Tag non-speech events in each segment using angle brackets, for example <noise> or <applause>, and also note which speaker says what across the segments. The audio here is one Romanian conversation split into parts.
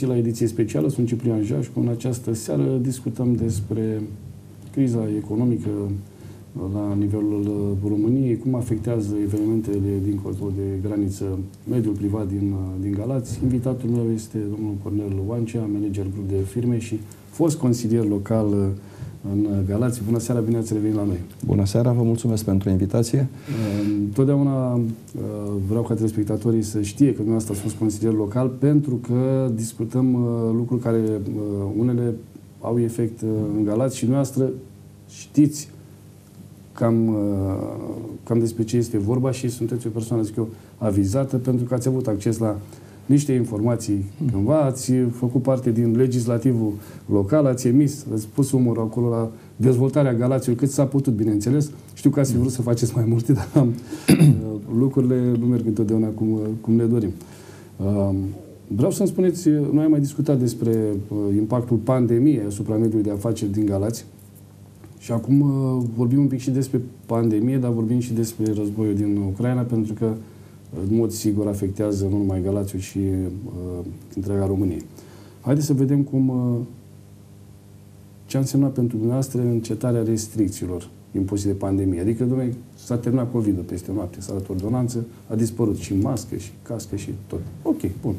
Speaker 1: Bun găsit la ediție specială, sunt Ciprian Jașcu. În această seară discutăm despre criza economică la nivelul României, cum afectează evenimentele dincolo de graniță mediul privat din, din Galați. Invitatul meu este domnul Cornel Oancea, manager grup de firme și fost consilier local în Galați. Bună seara, bine ați revenit la noi.
Speaker 2: Bună seara, vă mulțumesc pentru invitație.
Speaker 1: Totdeauna uh, vreau ca telespectatorii să știe că dumneavoastră ați fost consilier local pentru că discutăm uh, lucruri care uh, unele au efect în Galați și dumneavoastră știți cam, cam despre ce este vorba și sunteți o persoană, zic eu, avizată pentru că ați avut acces la niște informații cândva, ați făcut parte din legislativul local, ați emis, ați pus umărul acolo la dezvoltarea Galațiului cât s-a putut, bineînțeles. Știu că ați vrut să faceți mai multe, dar lucrurile nu merg întotdeauna cum, cum ne dorim. Um, vreau să-mi spuneți, noi am mai discutat despre uh, impactul pandemiei asupra mediului de afaceri din Galați și acum uh, vorbim un pic și despre pandemie, dar vorbim și despre războiul din Ucraina, pentru că în mod sigur afectează nu numai Galațiul și uh, întreaga Românie. Haideți să vedem cum uh, ce a însemnat pentru dumneavoastră încetarea restricțiilor impuse de pandemie. Adică, domnule, s-a terminat COVID-ul peste noapte, s-a dat ordonanță, a dispărut și mască, și cască, și tot. Ok, bun.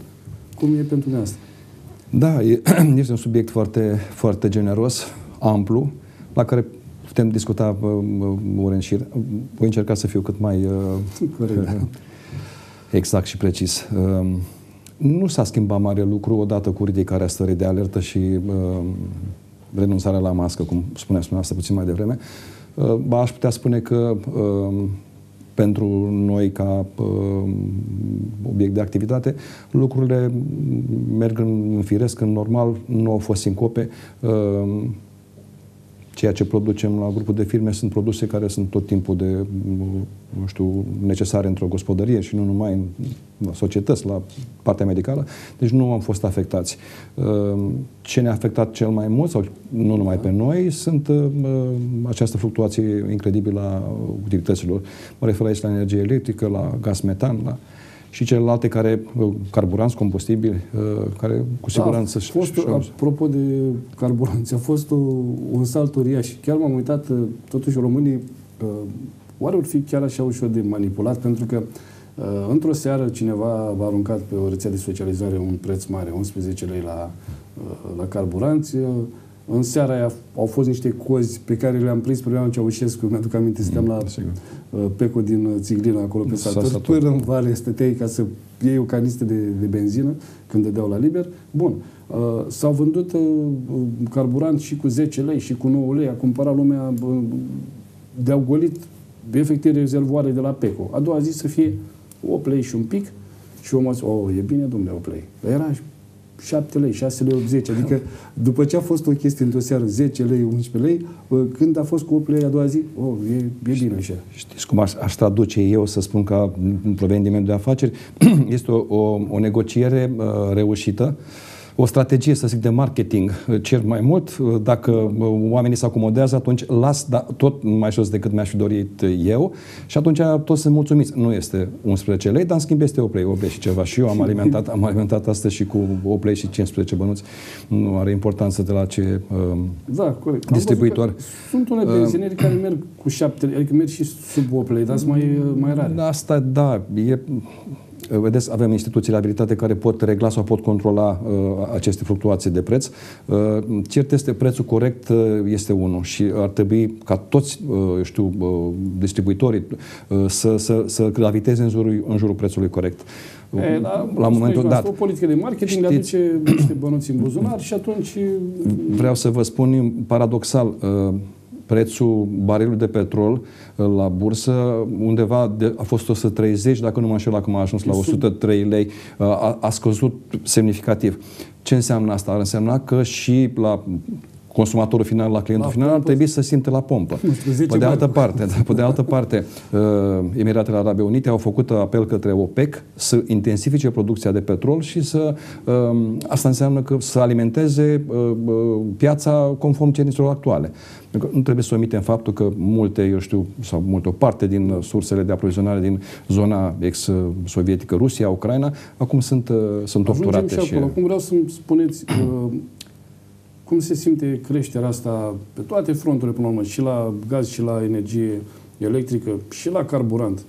Speaker 1: Cum e pentru dumneavoastră?
Speaker 2: Da, e, <clears throat> este un subiect foarte, foarte generos, amplu, la care putem discuta uh, uh ore în șir. Voi încerca să fiu cât mai uh, Corect. <laughs> exact și precis. Um, nu s-a schimbat mare lucru odată cu ridicarea stării de alertă și um, renunțarea la mască, cum spuneați dumneavoastră puțin mai devreme. Uh, ba, aș putea spune că um, pentru noi ca obiect de activitate, lucrurile merg în firesc, în normal, nu au fost sincope ceea ce producem la grupul de firme sunt produse care sunt tot timpul de, nu știu, necesare într-o gospodărie și nu numai în la societăți, la partea medicală. Deci nu am fost afectați. Ehm, ce ne-a afectat cel mai mult, sau nu numai pe noi, sunt ehm, această fluctuație incredibilă a utilităților. Mă refer aici la energie electrică, la gaz metan, la și celelalte care, uh, carburanți combustibili, uh, care cu da, siguranță...
Speaker 1: Da, fost, apropo de carburanți, a fost o, un salt uriaș. Chiar m-am uitat, uh, totuși românii, oare ar fi chiar așa ușor de manipulat? Pentru că într-o seară cineva a aruncat pe o rețea de socializare un preț mare, 11 lei la, la carburanți, în seara aia au fost niște cozi pe care le-am prins pe Ioan Ceaușescu, mi-aduc aminte, stăteam la uh, Peco din uh, Țiglina, acolo pe Sator, până în vale stăteai ca să iei o canistă de, de benzină când dădeau la liber. Bun, uh, s-au vândut uh, carburant și cu 10 lei și cu 9 lei, a cumpărat lumea, uh, de-au golit efectiv rezervoare de la Peco. A doua zi să fie 8 lei și un pic și omul a zis, oh, e bine, domnule, 8 lei. Era 7 lei, 6 lei 80. Adică după ce a fost o chestie într-o seară 10 lei, 11 lei, când a fost cu 8 lei a doua zi, oh, e, e bine așa.
Speaker 2: Știți cum aș, aș traduce eu, să spun ca provenind din de afaceri, <clears throat> este o, o, o negociere uh, reușită uh, o strategie, să zic, de marketing. Cer mai mult, dacă oamenii se acomodează, atunci las da, tot mai jos decât mi-aș fi dorit eu și atunci toți sunt mulțumiți. Nu este 11 lei, dar în schimb este 8 lei, 8 lei și ceva. Și eu am alimentat, am alimentat astăzi și cu 8 lei și 15 bănuți. Nu are importanță de la ce uh,
Speaker 1: da, corect.
Speaker 2: distribuitor.
Speaker 1: Sunt unele benzineri uh, care merg cu 7 lei, adică merg și sub 8 lei, dar sunt mai, mai rare.
Speaker 2: Asta, da, e Vedeți, avem instituții de abilitate care pot regla sau pot controla uh, aceste fluctuații de preț. Uh, cert este, prețul corect uh, este unul și ar trebui ca toți, uh, știu, uh, distribuitorii uh, să, să, să graviteze în jurul, în jurul prețului corect.
Speaker 1: E, la, la momentul dat. O politică de marketing Știți, aduce niște bănuți în buzunar și atunci...
Speaker 2: Vreau să vă spun paradoxal, uh, prețul barilului de petrol uh, la bursă undeva de, a fost 130, dacă nu mă înșel, acum a ajuns la 103 lei, uh, a, a scăzut semnificativ. Ce înseamnă asta? Ar însemna că și la consumatorul final la clientul
Speaker 1: La
Speaker 2: final ar
Speaker 1: pompă.
Speaker 2: trebui să simte la pompă.
Speaker 1: Nu știu, 10
Speaker 2: Pe de altă
Speaker 1: bani.
Speaker 2: parte, da, pe de altă parte, <laughs> uh, Emiratele Arabe Unite au făcut apel către OPEC să intensifice producția de petrol și să um, asta înseamnă că să alimenteze uh, uh, piața conform cerințelor actuale. Pentru că nu trebuie să omitem faptul că multe, eu știu, sau multe o parte din uh, sursele de aprovizionare din zona ex-sovietică, Rusia, Ucraina, acum sunt, uh, sunt
Speaker 1: Ajungem
Speaker 2: obturate
Speaker 1: și
Speaker 2: și...
Speaker 1: acolo. Acum vreau să-mi spuneți uh, cum se simte creșterea asta pe toate fronturile, până la urmă, și la gaz, și la energie electrică, și la carburant.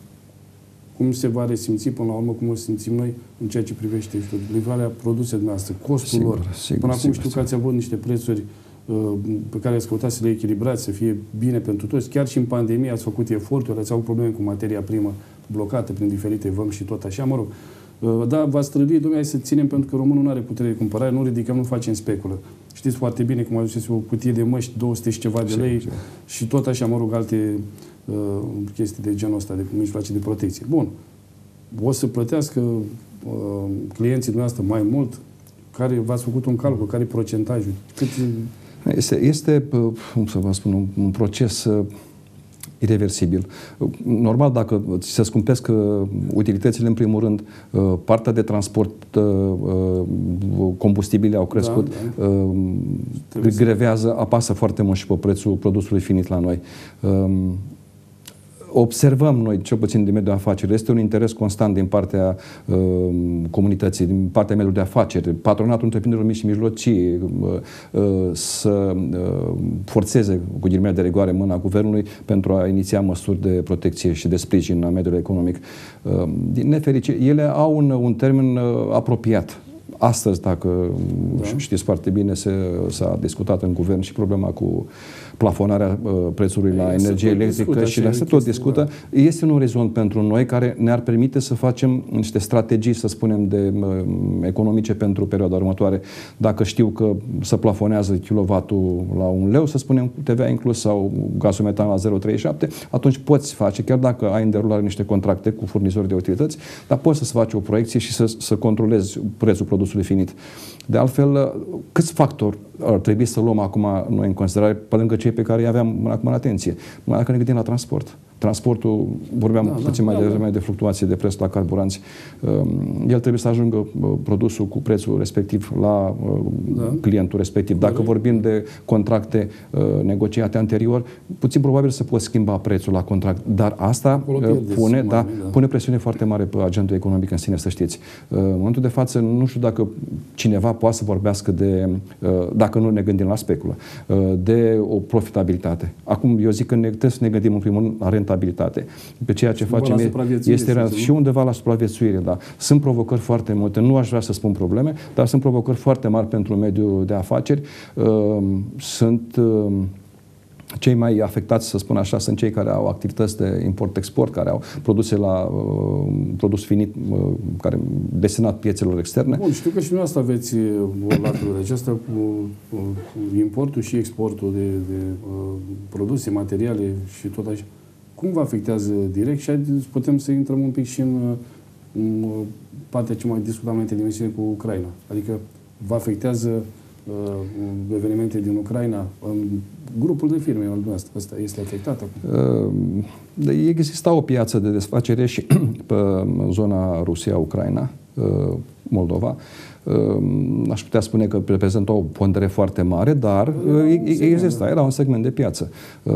Speaker 1: Cum se va resimți până la urmă, cum o simțim noi în ceea ce privește știu, livrarea produselor noastre, costul
Speaker 2: Sigur,
Speaker 1: lor.
Speaker 2: sigur,
Speaker 1: până acum
Speaker 2: sigur,
Speaker 1: știu că
Speaker 2: sigur.
Speaker 1: ați avut niște prețuri uh, pe care ați căutat să le echilibrați, să fie bine pentru toți. Chiar și în pandemie ați făcut eforturi, ați avut probleme cu materia primă blocată prin diferite văm și tot așa, mă rog. Uh, Da, v-ați străduit, domnule, hai să ținem pentru că românul nu are putere de cumpărare, nu ridicăm, nu facem speculă. Știți foarte bine cum aduceți o cutie de măști, 200 și ceva de
Speaker 2: Sigur,
Speaker 1: lei
Speaker 2: sigur.
Speaker 1: și tot așa, mă rog, alte uh, chestii de genul ăsta, de mijloace de protecție. Bun. O să plătească uh, clienții dumneavoastră mai mult? Care v-ați făcut un calcul? Care e procentajul? Cât,
Speaker 2: Este, este uh, cum să vă spun, un, un proces uh, irreversibil. Uh, Normal, dacă ți se scumpesc uh, utilitățile, în primul rând, uh, partea de transport, uh, uh, combustibile au crescut,
Speaker 1: Da,
Speaker 2: uh,
Speaker 1: Trebuie să-
Speaker 2: grevează, apasă foarte mult și pe prețul produsului finit la noi. Um, observăm noi, cel puțin din mediul de afaceri, este un interes constant din partea uh, comunității, din partea mediului de afaceri, patronatul întreprinderilor mici și mijlocii, uh, uh, să uh, forțeze cu ghilimele de rigoare mâna guvernului pentru a iniția măsuri de protecție și de sprijin a mediului economic. Uh, din nefericire, ele au un, un termen uh, apropiat. Astăzi, dacă
Speaker 1: Da.
Speaker 2: da. știți foarte bine, se, s-a discutat în guvern și problema cu plafonarea uh, prețului la
Speaker 1: Ei, se
Speaker 2: energie
Speaker 1: tot
Speaker 2: electrică
Speaker 1: discută
Speaker 2: și
Speaker 1: acele
Speaker 2: la se tot
Speaker 1: chestii,
Speaker 2: discută. Este un orizont pentru noi care ne-ar permite să facem niște strategii, să spunem, de uh, economice pentru perioada următoare. Dacă știu că se plafonează kilovatul la un leu, să spunem, cu TVA inclus, sau gazul metan la 0,37, atunci poți face, chiar dacă ai în derulare niște contracte cu furnizori de utilități, dar poți să faci o proiecție și să, să controlezi prețul produsului finit. De altfel, câți factori ar trebui să luăm acum noi în considerare, pe lângă cei pe care îi aveam până acum în atenție? Mai dacă ne gândim la transport. Transportul, vorbeam
Speaker 1: Da,
Speaker 2: da,
Speaker 1: da,
Speaker 2: puțin mai
Speaker 1: da,
Speaker 2: devreme
Speaker 1: da.
Speaker 2: de fluctuație de preț la carburanți. Um, El trebuie să ajungă uh, produsul cu prețul respectiv la uh,
Speaker 1: Da.
Speaker 2: clientul respectiv. Dacă
Speaker 1: Corect.
Speaker 2: vorbim de contracte uh, negociate anterior, puțin probabil să poți schimba prețul la contract, dar asta
Speaker 1: Acolo
Speaker 2: uh,
Speaker 1: pierdeți
Speaker 2: pune,
Speaker 1: mai
Speaker 2: da,
Speaker 1: mult, da.
Speaker 2: pune presiune foarte mare pe agentul economic în sine, să știți. Uh, În momentul de față, nu știu dacă cineva poate să vorbească de, uh, dacă nu ne gândim la speculă, uh, de o profitabilitate. Acum, eu zic că ne, trebuie să ne gândim în primul rând la rentabilitate. Pe ceea ce
Speaker 1: Undeva
Speaker 2: facem
Speaker 1: la
Speaker 2: e-
Speaker 1: supraviețuire,
Speaker 2: este
Speaker 1: să
Speaker 2: rea-
Speaker 1: zicem,
Speaker 2: și
Speaker 1: nu?
Speaker 2: undeva la supraviețuire, da. Sunt provocări foarte multe, nu aș vrea să spun probleme, dar sunt provocări foarte mari pentru mediul de afaceri. Uh, Sunt uh, cei mai afectați, să spun așa, sunt cei care au activități de import-export, care au produse la uh, produs finit uh, care destinat piețelor externe.
Speaker 1: Bun, știu că și dumneavoastră aveți uh, o latură de aceasta cu, cu, cu importul și exportul de, de uh, produse, materiale și tot așa. Cum vă afectează direct? Și haideți, putem să intrăm un pic și în, uh, în uh, partea ce mai discutam înainte de emisiune cu Ucraina. Adică vă afectează uh, evenimente din Ucraina în grupul de firme al dumneavoastră. Ăsta este afectat acum.
Speaker 2: Uh, Exista o piață de desfacere și <clears throat> pe zona Rusia-Ucraina, uh, Moldova. Uh, Aș putea spune că reprezintă o pondere foarte mare, dar
Speaker 1: Era
Speaker 2: uh,
Speaker 1: un
Speaker 2: e-
Speaker 1: segment,
Speaker 2: exista,
Speaker 1: da.
Speaker 2: era un segment de piață. Uh,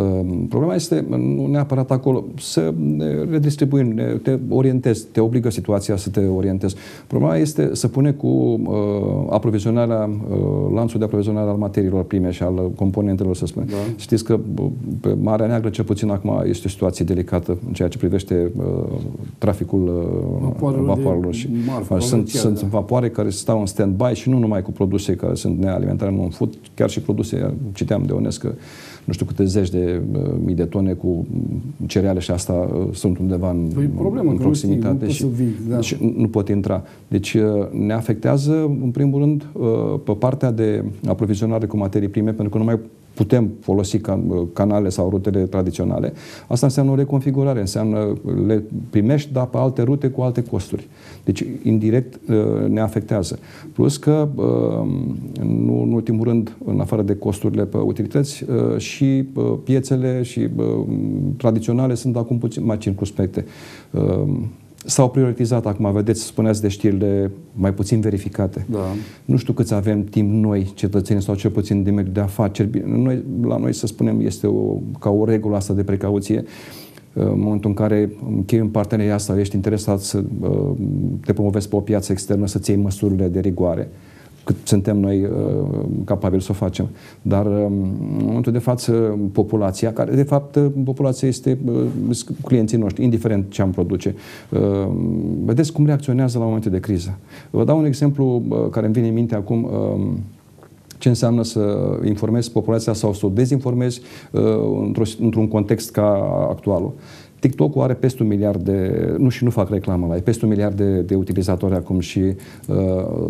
Speaker 2: Problema este nu neapărat acolo să ne redistribui, ne- te orientezi, te obligă situația să te orientezi. Problema este să pune cu uh, aprovizionarea, uh, lanțul de aprovizionare al materiilor prime și al componentelor, să spunem.
Speaker 1: Da.
Speaker 2: Știți că bă, pe Marea Neagră, cel puțin acum, este o situație delicată în ceea ce privește uh, traficul uh,
Speaker 1: Vapoarelor de
Speaker 2: vapoarelor. Și,
Speaker 1: marfă,
Speaker 2: sunt,
Speaker 1: comerciale,
Speaker 2: sunt
Speaker 1: da.
Speaker 2: vapoare care stau în stand-by și nu numai cu produse care sunt nealimentare, nu food, chiar și produse, citeam de onest că nu știu câte zeci de uh, mii de tone cu mm, cereale și asta uh, sunt undeva în,
Speaker 1: Păi, problemă,
Speaker 2: în
Speaker 1: că nu știi, nu
Speaker 2: proximitate
Speaker 1: poți
Speaker 2: și,
Speaker 1: să vii, da.
Speaker 2: și nu pot intra. Deci uh, ne afectează, în primul rând, uh, pe partea de aprovizionare cu materii prime, pentru că nu mai putem folosi can, canale sau rutele tradiționale, asta înseamnă o reconfigurare, înseamnă le primești, dar pe alte rute cu alte costuri. Deci, indirect, uh, ne afectează. Plus că, uh, nu în ultimul rând, în afară de costurile pe utilități, uh, și piețele și tradiționale sunt acum puțin mai circunspecte. S-au prioritizat acum, vedeți, spuneați de știrile mai puțin verificate.
Speaker 1: Da.
Speaker 2: Nu știu câți avem timp noi, cetățenii sau cel puțin din mediul de afaceri. Noi, la noi, să spunem, este o, ca o regulă asta de precauție. În momentul în care închei un parteneriat sau ești interesat să te promovezi pe o piață externă, să-ți iei măsurile de rigoare cât suntem noi uh, capabili să o facem. Dar uh, în momentul de față, populația, care de fapt uh, populația este uh, clienții noștri, indiferent ce am produce, uh, vedeți cum reacționează la momente de criză. Vă dau un exemplu uh, care îmi vine în minte acum. Uh, ce înseamnă să informezi populația sau să o dezinformezi uh, într-un context ca actualul. TikTok-ul are peste un miliard de, nu și nu fac reclamă la e peste un miliard de, de utilizatori acum și uh,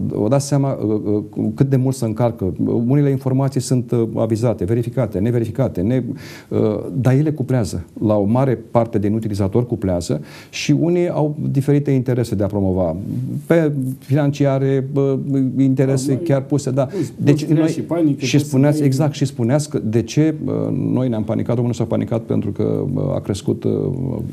Speaker 2: vă dați seama uh, uh, cât de mult se încarcă. Unele informații sunt uh, avizate, verificate, neverificate, ne, uh, dar ele cuplează. La o mare parte din utilizatori cuplează și unii au diferite interese de a promova. Pe financiare, uh, interese da, chiar puse, da.
Speaker 1: Deci noi, și, panică,
Speaker 2: și spuneați, exact, și spuneați că de ce uh, noi ne-am panicat, românul s-a panicat pentru că uh, a crescut uh,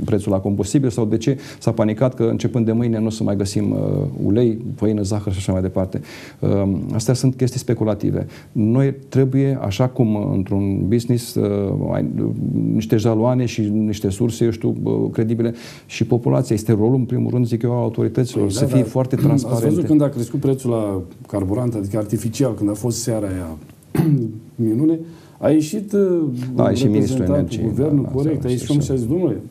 Speaker 2: prețul la combustibil sau de ce s-a panicat că începând de mâine nu o să mai găsim uh, ulei, făină, zahăr și așa mai departe. Uh, astea sunt chestii speculative. Noi trebuie, așa cum uh, într-un business uh, ai uh, niște jaloane și niște surse, eu știu, uh, credibile și populația. Este rolul, în primul rând, zic eu, a autorităților, păi, să da, fie da. foarte <clears throat> transparente.
Speaker 1: Ați văzut când a crescut prețul la carburant, adică artificial, când a fost seara aia <clears throat> minune, a ieșit uh,
Speaker 2: da, a ieșit ministrul energiei.
Speaker 1: Guvernul, da, corect, da, a ieșit și a zis, domnule,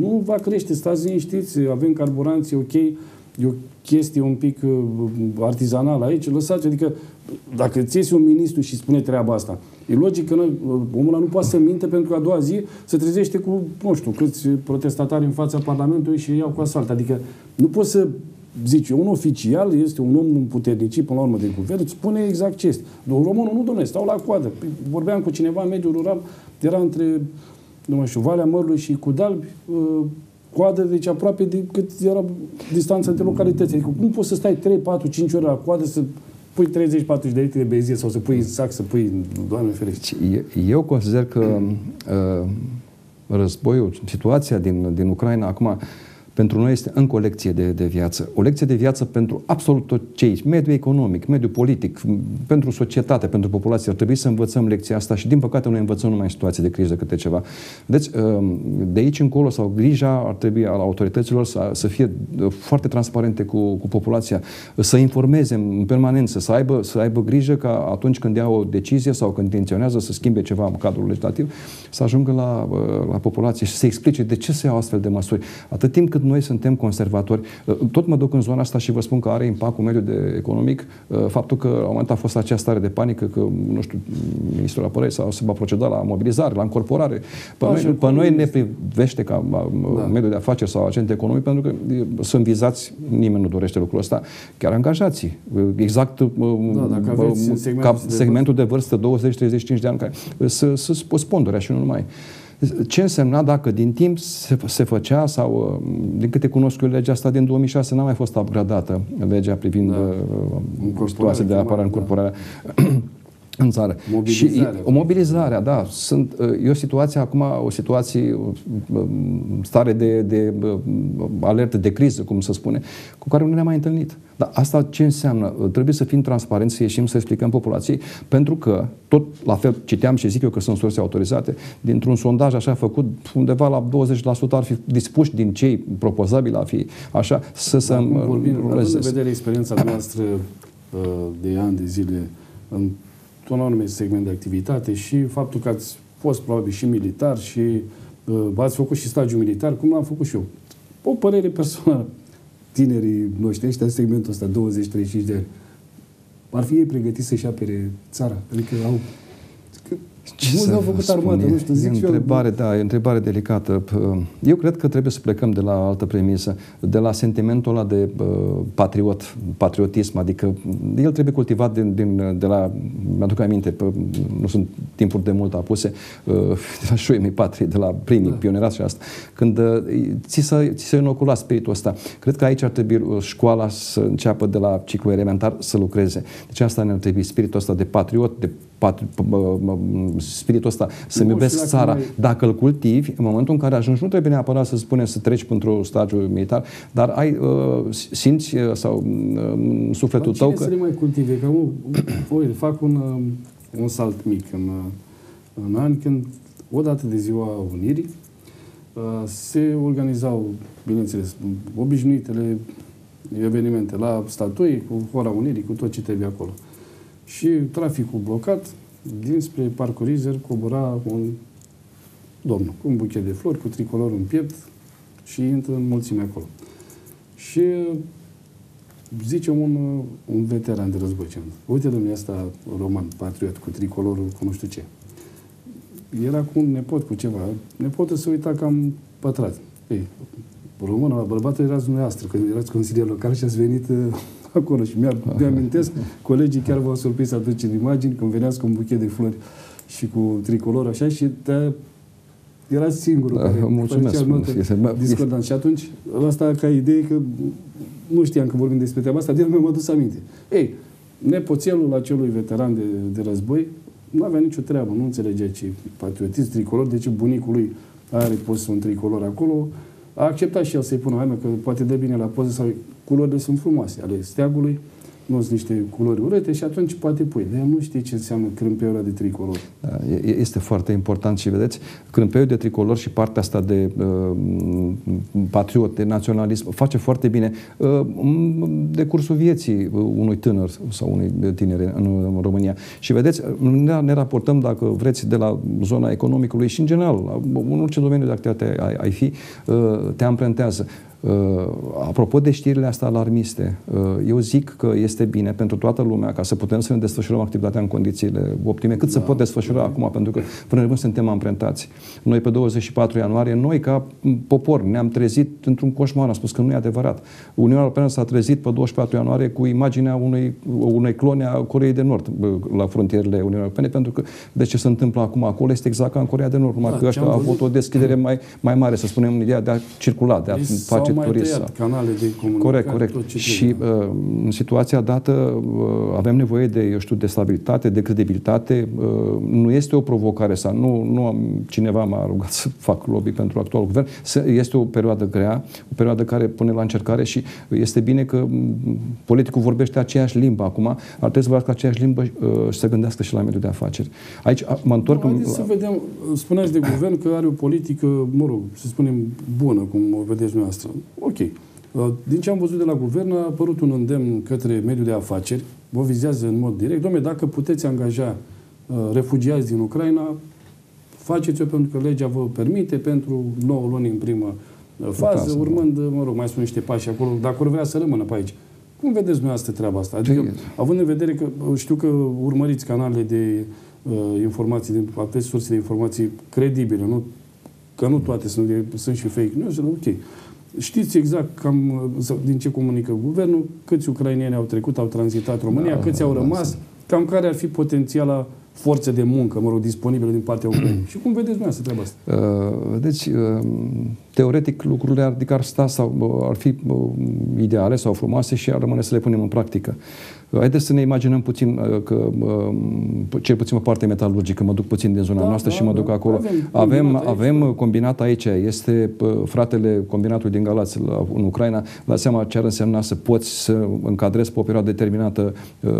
Speaker 1: nu va crește, stați liniștiți, avem carburanți, ok, e o chestie un pic uh, artizanală aici, lăsați, adică dacă ți iese un ministru și spune treaba asta, e logic că noi, uh, omul ăla nu poate să minte pentru că a doua zi se trezește cu, nu știu, câți protestatari în fața Parlamentului și iau cu asfalt. Adică nu poți să zice, un oficial este un om puternicit până la urmă de guvern, îți spune exact ce este. Românul nu, domnule, stau la coadă. Păi, vorbeam cu cineva în mediul rural, era între, nu mai știu, Valea Mărului și Cudalbi, uh, coadă, deci aproape de cât era distanța între localități. Adică cum poți să stai 3, 4, 5 ore la coadă să pui 30-40 de litri de benzină sau să pui în sac, să pui, Doamne ferește.
Speaker 2: Eu consider că uh, războiul, situația din, din Ucraina acum pentru noi este încă o lecție de, de viață. O lecție de viață pentru absolut tot cei, mediul economic, mediul politic, pentru societate, pentru populație. Ar trebui să învățăm lecția asta și, din păcate, noi învățăm numai în situații de criză câte ceva. Deci, um, de aici încolo, sau grija ar trebui al autorităților să, să fie uh, foarte transparente cu, cu populația, să informeze în permanență, să aibă, să aibă grijă ca atunci când iau o decizie sau când intenționează să schimbe ceva în cadrul legislativ, să ajungă la, uh, la populație și să explice de ce se iau astfel de măsuri. Atât timp cât noi suntem conservatori. Uh, tot mă duc în zona asta și vă spun că are impact cu mediul de economic uh, faptul că la un moment a fost acea stare de panică că, nu știu, Ministrul Apărării sau se va proceda la mobilizare, la încorporare. Pe, noi, pe noi ne privește ca da. mediul de afaceri sau agent economic pentru că sunt vizați, nimeni nu dorește lucrul ăsta, chiar angajații. Exact
Speaker 1: da, segmentul
Speaker 2: ca segmentul de vârstă 20-35 de ani care să, să spondere și nu numai. Ce însemna dacă din timp se, se făcea sau, uh, din câte cunosc eu, legea asta din 2006 n-a mai fost upgradată, legea privind da. uh, situația de apărare, încorporarea. Da. În țară.
Speaker 1: Mobilizarea.
Speaker 2: Și o mobilizare, da. Sunt, e o situație acum, o situație, stare de, de alertă, de criză, cum se spune, cu care nu ne-am mai întâlnit. Dar asta ce înseamnă? Trebuie să fim transparenți, să ieșim, să explicăm populației, pentru că, tot la fel, citeam și zic eu că sunt surse autorizate, dintr-un sondaj așa făcut, undeva la 20% ar fi dispuși din cei propozabili a fi așa, să se
Speaker 1: vorbim, având în vedere experiența noastră uh, de ani de zile în un anume segment de activitate și faptul că ați fost probabil și militar și uh, ați făcut și stagiu militar, cum l-am făcut și eu. O părere personală. Tinerii noștri ăștia în segmentul ăsta, 20-35 de ani, ar fi ei pregătiți să-și apere țara. Adică au... Ce Mulți au făcut armată, nu știu, zic
Speaker 2: e întrebare, eu. Da, e o întrebare delicată. Eu cred că trebuie să plecăm de la altă premisă, de la sentimentul ăla de uh, patriot, patriotism, adică el trebuie cultivat din, din, de la, mi-aduc aminte, pe, nu sunt timpuri de mult apuse, uh, <laughs> de la șuiemii patrii, de la primii da. pionerați și asta, când uh, ți se, ți se inocula spiritul ăsta. Cred că aici ar trebui școala să înceapă de la ciclu elementar să lucreze. Deci asta ne-ar trebui spiritul ăsta de patriot, de spiritul ăsta să-mi iubesc țara, mai... dacă îl cultivi, în momentul în care ajungi, nu trebuie neapărat să spune să treci pentru stagiu militar, dar ai, uh, simți uh, sau uh, sufletul
Speaker 1: dar
Speaker 2: tău că...
Speaker 1: să le mai cultive? Că, uite, fac un, uh, un salt mic în, uh, în ani când, odată de ziua Unirii, uh, se organizau, bineînțeles, obișnuitele evenimente la statui, cu Hora Unirii, cu tot ce trebuie acolo. Și traficul blocat, dinspre Parcul Rizer cobora un domn cu un buchet de flori, cu tricolor în piept și intră în mulțime acolo. Și zice un, un veteran de război, ce uite domnule asta roman, patriot, cu tricolorul, cu nu știu ce. Era cu un nepot, cu ceva. Nepotul se uita cam pătrat. Ei, românul la bărbatul erați dumneavoastră, când erați consilier local și ați venit acolo și mi-amintesc, colegii chiar v-au surprins atunci în imagini când veneați cu un buchet de flori și cu tricolor așa și te era singurul da, care
Speaker 2: mulțumesc,
Speaker 1: discordant. Și atunci, asta ca idee că nu știam că vorbim despre treaba asta, de mi-am adus aminte. Ei, nepoțelul acelui veteran de, de război nu avea nicio treabă, nu înțelegea ce patriotism, tricolor, de ce bunicul lui are pus un tricolor acolo, a acceptat și el să-i pună, hai că poate dă bine la poză sau culorile sunt frumoase ale steagului, nu sunt niște culori urâte și atunci poate pui. Dar nu știe ce înseamnă crâmpeul de tricolor.
Speaker 2: Da, este foarte important și vedeți, crâmpeul de tricolor și partea asta de uh, patriot, de naționalism, face foarte bine uh, de cursul vieții unui tânăr sau unui tineri în, în România. Și vedeți, ne, ne raportăm, dacă vreți, de la zona economicului și în general, în orice domeniu de activitate ai, ai fi, uh, te amprentează. Uh, apropo de știrile astea alarmiste, uh, eu zic că este bine pentru toată lumea ca să putem să ne desfășurăm activitatea în condițiile optime, cât da. se pot desfășura da. acum, pentru că până în suntem amprentați. Noi pe 24 ianuarie, noi ca popor ne-am trezit într-un coșmar, am spus că nu e adevărat. Uniunea Europeană s-a trezit pe 24 ianuarie cu imaginea unui, unei clone a Coreei de Nord la frontierele Uniunii Europene, pentru că de ce se întâmplă acum acolo este exact ca în Corea de Nord, numai da, că ăștia au avut o deschidere mai, mai mare, să spunem, ideea de a circula, de a face
Speaker 1: mai turist. Tăiat canale de comunicare.
Speaker 2: Corect, corect. Și uh, în situația dată uh, avem nevoie de, eu știu, de stabilitate, de credibilitate. Uh, nu este o provocare sau nu, nu am, cineva m-a rugat să fac lobby pentru actualul guvern. Este o perioadă grea, o perioadă care pune la încercare și este bine că mm, politicul vorbește aceeași limbă acum, ar trebui să vorbească aceeași limbă uh, și să gândească și la mediul de afaceri. Aici mă întorc...
Speaker 1: No, în... să vedem, spuneați de guvern că are o politică, mă rog, să spunem, bună, cum o vedeți noastră. Ok. Uh, din ce am văzut de la guvern, a apărut un îndemn către mediul de afaceri, vă vizează în mod direct. Dom'le, dacă puteți angaja uh, refugiați din Ucraina, faceți-o pentru că legea vă permite pentru 9 luni în primă uh, fază, casă, urmând, mă rog, mai sunt niște pași acolo, dacă vor vrea să rămână pe aici. Cum vedeți dumneavoastră treaba asta? Adică, Bine. având în vedere că știu că urmăriți canalele de uh, informații, de, aveți surse de informații credibile, nu? Că nu toate sunt, sunt și fake news, ok. Știți exact cam din ce comunică guvernul, câți ucrainieni au trecut, au tranzitat România, da, câți au da, rămas, da. cam care ar fi potențiala forță de muncă, mă rog, disponibilă din partea Ucrainei. <clears throat> Și cum vedeți dumneavoastră treaba asta?
Speaker 2: Uh, deci, uh, teoretic, lucrurile ar, adică ar sta sau uh, ar fi uh, ideale sau frumoase și ar rămâne să le punem în practică. Haideți să ne imaginăm puțin uh, că, um, cel puțin o parte metalurgică, mă duc puțin din zona da, noastră da, și mă duc da. acolo. Avem, avem, avem combinat aici, este fratele combinatul din Galați la, în Ucraina, la seama ce ar însemna să poți să încadrezi pe o perioadă determinată uh,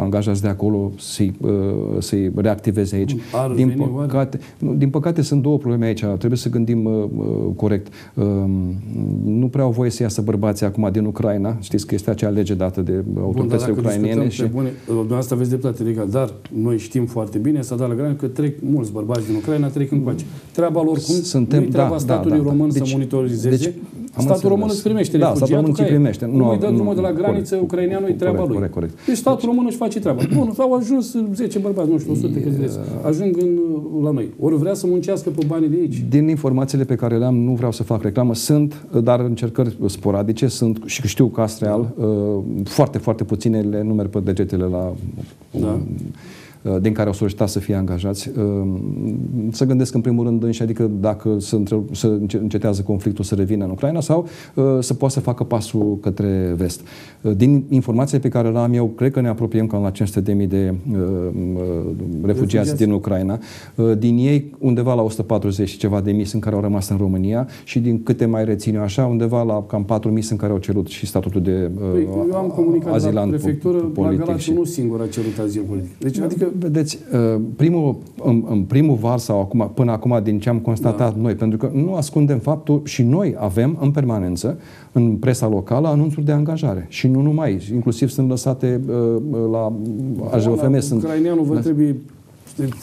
Speaker 2: angajați de acolo să-i, uh, să reactivezi aici.
Speaker 1: Ar
Speaker 2: din, păcate, nu, din păcate sunt două probleme aici, trebuie să gândim uh, corect. Uh, nu prea au voie să iasă bărbații acum din Ucraina, știți că este acea lege dată de autoritățile ucrainene ucrainene. Și...
Speaker 1: Bune, dumneavoastră aveți dreptate legal, dar noi știm foarte bine, s-a dat la graniță că trec mulți bărbați din Ucraina, trec încoace. Treaba lor cum? Suntem, nu treaba da, statului da, da, român deci, să monitorizeze. Deci, statul român îți primește
Speaker 2: da, statul român îți primește.
Speaker 1: Nu, îi dă drumul de la graniță, ucraineanul e treaba
Speaker 2: corect,
Speaker 1: lui.
Speaker 2: Corect, corect.
Speaker 1: Deci statul român își face treaba. Bun, au ajuns 10 bărbați, nu știu, 100 câți vreți. Ajung în, la noi. Ori vrea să muncească pe banii de aici.
Speaker 2: Din informațiile pe care le-am, nu vreau să fac reclamă, sunt, dar încercări sporadice, sunt și știu că Astreal, uh, foarte, foarte puține le numeri pe degetele la da. Uh, din care au solicitat să fie angajați. Uh, să gândesc în primul rând și adică dacă să, între, să încetează conflictul să revină în Ucraina sau uh, să poată să facă pasul către vest. Din informațiile pe care le-am eu, cred că ne apropiem cam la 500.000 de refugiați, refugiați din Ucraina. Din ei, undeva la 140 și ceva de mii sunt care au rămas în România și din câte mai rețin eu așa, undeva la cam 4.000 sunt care au cerut și statutul de păi, eu am comunicat azilant la prefectură, politic. La Galați,
Speaker 1: și... nu singur a cerut azil politic. Deci, adică
Speaker 2: vedeți, uh, primul, în, în primul var sau acum, până acum din ce am constatat da. noi, pentru că nu ascundem faptul și noi avem în permanență în presa locală anunțuri de angajare și nu numai, inclusiv sunt lăsate uh, la AJOFM. Da, sunt,
Speaker 1: ucraineanul vă trebuie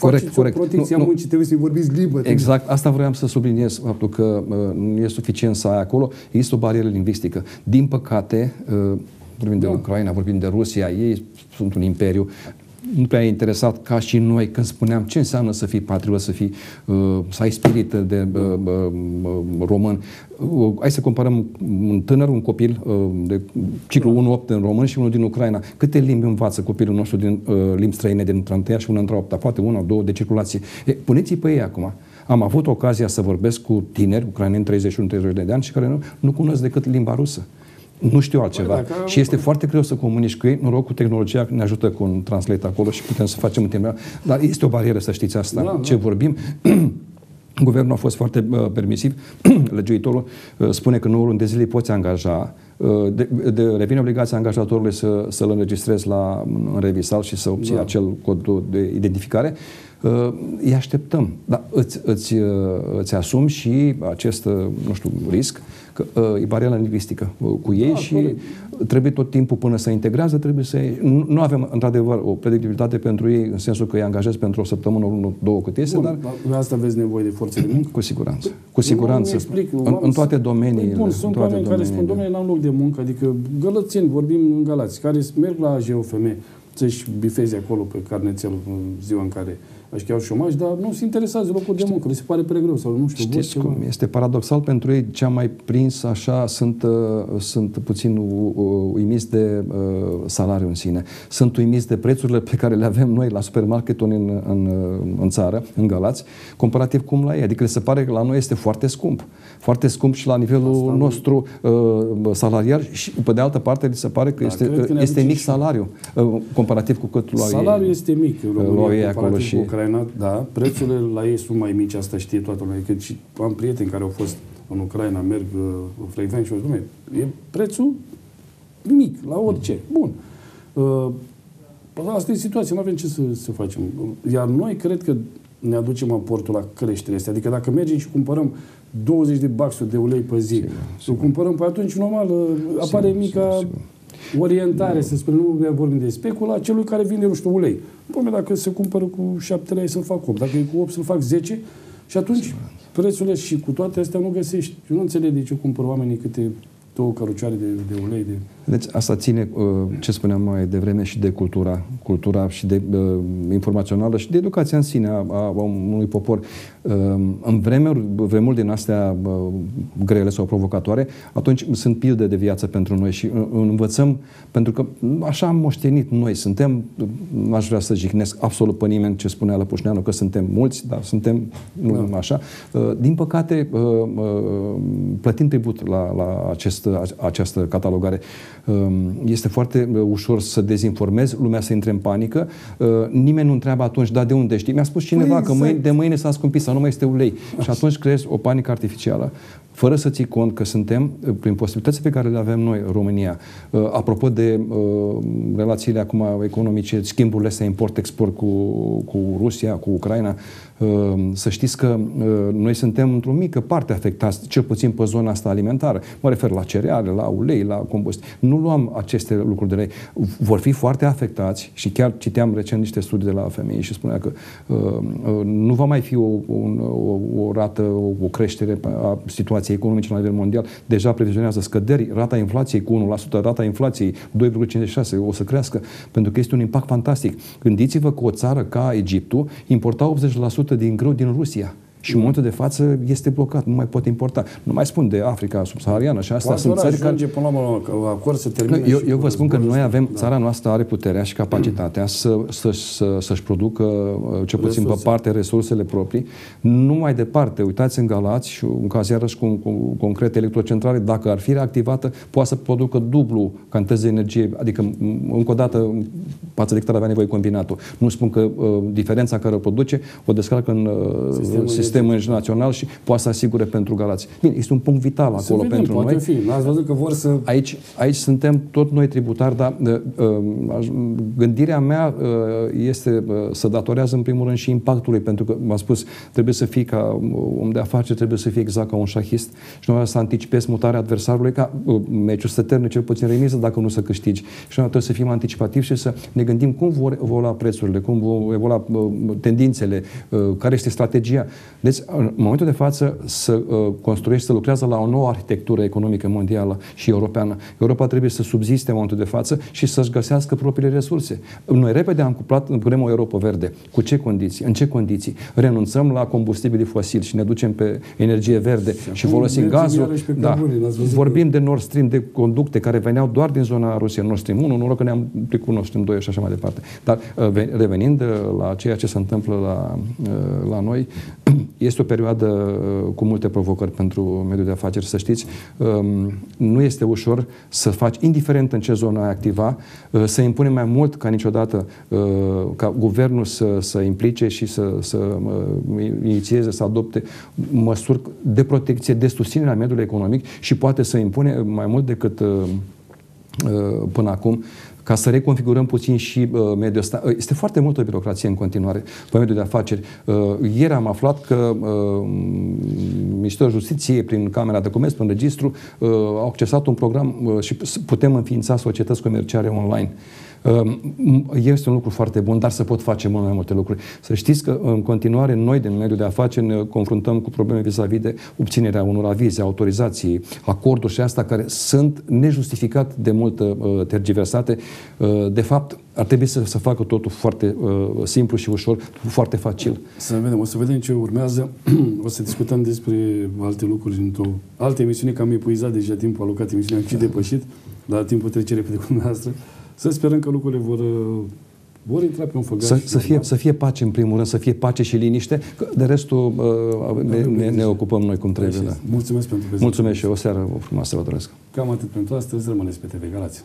Speaker 1: corect, corect. protecția nu, muncii, trebuie să-i vorbiți liber.
Speaker 2: Exact, asta vreau să subliniez, faptul că uh, nu e suficient să ai acolo, există o barieră lingvistică. Din păcate, uh, vorbim de da. Ucraina, vorbim de Rusia, ei sunt un imperiu, nu prea interesat ca și noi când spuneam ce înseamnă să fii patriot, să fii, uh, să ai spirit de uh, uh, român. Uh, hai să comparăm un tânăr, un copil uh, de ciclu 1-8 în român și unul din Ucraina. Câte limbi învață copilul nostru din uh, limbi străine din 1 și una într-a 8 poate una, două de circulație. E, puneți-i pe ei acum. Am avut ocazia să vorbesc cu tineri ucraineni 31-32 de ani și care nu, nu cunosc decât limba rusă. Nu știu altceva. Păi, dacă... Și este foarte greu să comunici cu ei. Noroc cu tehnologia ne ajută cu un translate acolo și putem să facem în timp. Dar este o barieră, să știți asta. Da, ce da. vorbim. <clears throat> Guvernul a fost foarte uh, permisiv. <clears throat> Legiuitorul uh, spune că în urmă de zile poți angaja uh, de, de, revine obligația angajatorului să, să-l înregistrezi la, în revisal și să obții da. acel cod de identificare. Uh, îi așteptăm. Dar îți, îți, uh, îți asumi și acest, uh, nu știu, risc că uh, e bariera lingvistică uh, cu ei da, și corect. trebuie tot timpul până să integrează, trebuie să... Nu, nu avem, într-adevăr, o predictibilitate pentru ei în sensul că îi angajezi pentru o săptămână, unul, două cât este,
Speaker 1: Bun, dar... asta aveți nevoie de forță de muncă?
Speaker 2: Cu siguranță. Cu siguranță. Explic, în, în toate domeniile.
Speaker 1: Bun, sunt
Speaker 2: toate
Speaker 1: oameni care spun, domnule, n-am loc de muncă, adică gălățeni, vorbim în Galați, care merg la GOFM să-și bifeze acolo pe carnețel în ziua în care Aș chiar șomaj, dar nu se interesează de locul de muncă, le se pare prea greu sau nu știu.
Speaker 2: Știți cum, este paradoxal pentru ei, ce am mai prins așa, sunt, uh, sunt puțin uimiți de uh, salariul în sine. Sunt uimiți de prețurile pe care le avem noi la supermarketul în, în, în țară, în Galați, comparativ cum la ei. Adică le se pare că la noi este foarte scump. Foarte scump și la nivelul Asta nostru uh, salarial și pe de altă parte li se pare că da, este, că este mic salariu uh, comparativ cu cât la
Speaker 1: Salariul este mic. România, ei acolo și... Cu Ucraina, da, prețurile la ei sunt mai mici, asta știe toată lumea. Că și am prieteni care au fost în Ucraina, merg uh, frecvent și au zis, e prețul mic, la orice. Bun. Uh, asta e situația, nu avem ce să, să facem. Iar noi cred că ne aducem aportul la creșterea asta. Adică dacă mergem și cumpărăm 20 de baxuri de ulei pe zi, să cumpărăm, pe atunci normal uh, apare sigur, mica sigur, sigur orientare, să spunem, nu vorbim de specula, celui care vinde, nu știu, ulei. Păi, dacă se cumpără cu 7 lei să-l fac 8, dacă e cu 8 să-l fac 10 și atunci prețurile și cu toate astea nu găsești. Eu nu înțeleg de ce cumpăr oamenii câte două cărucioare de, de ulei. De...
Speaker 2: Deci asta ține, uh, ce spuneam mai devreme, și de cultura, cultura și de uh, informațională și de educația în sine a, a unui popor. Uh, în vremuri, vremuri din astea uh, grele sau provocatoare, atunci sunt pilde de viață pentru noi și uh, învățăm, pentru că așa am moștenit noi, suntem, nu aș vrea să jignesc absolut pe nimeni ce spunea la Pușneanu, că suntem mulți, dar suntem, nu da. așa. Uh, din păcate, uh, uh, plătim tribut la, la acest această, această catalogare. Um, este foarte uh, ușor să dezinformezi, lumea să intre în panică. Uh, nimeni nu întreabă atunci, da, de unde știi? Mi-a spus cineva păi, că mâine, de mâine s-a scumpit sau nu mai este ulei. Și atunci creezi o panică artificială fără să ții cont că suntem, uh, prin posibilitățile pe care le avem noi, România, apropo de relațiile acum economice, schimburile astea import-export cu, cu Rusia, cu Ucraina, Ehm, să știți că ehm, noi suntem într-o mică parte afectați, cel puțin pe zona asta alimentară. Mă refer la cereale, la ulei, la combustibil. Nu luăm aceste lucruri de lei. Vor fi foarte afectați și chiar citeam recent niște studii de la femei și spunea că uh, nu va mai fi o, o, o, o rată, o, o creștere a situației situației economice la nivel mondial, deja previzionează scăderi, rata inflației cu 1%, rata inflației 2,56, o să crească, pentru că este un impact fantastic. Gândiți-vă că o țară ca Egiptul importa 80% din grâu din Rusia. Și în momentul de față este blocat, nu mai poate importa. Nu mai spun de Africa subsahariană și asta
Speaker 1: Poate
Speaker 2: sunt țări care...
Speaker 1: până la urmă, că acord să termine
Speaker 2: Eu,
Speaker 1: și
Speaker 2: eu
Speaker 1: cu
Speaker 2: vă spun că
Speaker 1: războiul
Speaker 2: noi
Speaker 1: ăsta.
Speaker 2: avem,
Speaker 1: Da.
Speaker 2: țara noastră are puterea și capacitatea să, să, să, să-și producă, uh, cel puțin pe
Speaker 1: Resurse.
Speaker 2: parte, resursele proprii. Nu mai departe, uitați în Galați și un caz iarăși cu, cu concret electrocentrale, dacă ar fi reactivată, poate să producă dublu cantități de energie, adică m- încă o dată față de cât ar avea nevoie combinatul. Nu spun că uh, diferența care o produce o descarcă în uh,
Speaker 1: Sistemul
Speaker 2: sistemul național și poate să asigure pentru Galați. Bine, este un punct vital
Speaker 1: Să
Speaker 2: acolo
Speaker 1: vedem,
Speaker 2: pentru
Speaker 1: poate
Speaker 2: noi.
Speaker 1: fi. N-ați văzut că vor să...
Speaker 2: Aici, aici suntem tot noi tributari, dar uh, uh, aș- gândirea mea uh, este uh, să datorează în primul rând și impactului, pentru că, v-am spus, trebuie să fii ca um, om de afaceri, trebuie să fii exact ca un șahist și nu să anticipezi mutarea adversarului ca uh, meciul să termine cel puțin remiză dacă nu să câștigi. Și noi trebuie să fim anticipativi și să ne gândim cum vor evolua prețurile, cum vor evolua uh, tendințele, uh, care este strategia. Deci, în momentul de față, să uh, construiești, să lucrează la o nouă arhitectură economică mondială și europeană. Europa trebuie să subziste în momentul de față și să-și găsească propriile resurse. Noi repede am cuplat, punem o Europa verde. Cu ce condiții? În ce condiții? Renunțăm la combustibilii fosili și ne ducem pe energie verde și,
Speaker 1: acum
Speaker 2: folosim
Speaker 1: mergem
Speaker 2: gazul.
Speaker 1: iarăși pe
Speaker 2: Da.
Speaker 1: cărbune, n-ați văzut
Speaker 2: Vorbim de Nord Stream, de conducte care veneau doar din zona Rusiei, Nord Stream 1, noroc că ne-am plicat cu Nord Stream 2 și așa mai departe. Dar uh, ve- revenind uh, la ceea ce se întâmplă la, uh, la noi, <clears throat> este o perioadă uh, cu multe provocări pentru mediul de afaceri, să știți. Um, Nu este ușor să faci, indiferent în ce zonă ai activa, uh, să impunem mai mult ca niciodată uh, ca guvernul să, să implice și să, să uh, inițieze, să adopte măsuri de protecție, de susținere a mediului economic și poate să impune mai mult decât uh, uh, până acum ca să reconfigurăm puțin și uh, mediul ăsta. Uh, Este foarte multă birocrație în continuare pe mediul de afaceri. Uh, ieri am aflat că uh, Ministerul Justiției, prin Camera de Comerț, prin registru, uh, au accesat un program uh, și s- putem înființa societăți comerciale online. Uh, Este un lucru foarte bun, dar se pot face mult mai multe lucruri. Să știți că în continuare noi din mediul de afaceri ne confruntăm cu probleme vis-a-vis de obținerea unor avize, autorizații, acorduri și asta care sunt nejustificat de mult uh, tergiversate. Uh, de fapt, ar trebui să, să facă totul foarte uh, simplu și ușor, foarte facil.
Speaker 1: Să vedem, o să vedem ce urmează. <clears throat> o să discutăm despre alte lucruri într-o altă emisiune, că am epuizat deja timpul alocat emisiunea, am și depășit, dar timpul trece repede cu dumneavoastră. Să sperăm că lucrurile vor, uh, vor intra pe un făgaș.
Speaker 2: Să, să, fie, să fie pace în primul rând, să fie pace și liniște, că de restul uh, ne, ne, ne ocupăm noi cum trebuie. Da.
Speaker 1: Mulțumesc pentru prezență.
Speaker 2: Mulțumesc și o seară frumoasă vă doresc.
Speaker 1: Cam atât pentru astăzi. Rămâneți pe TV Galați.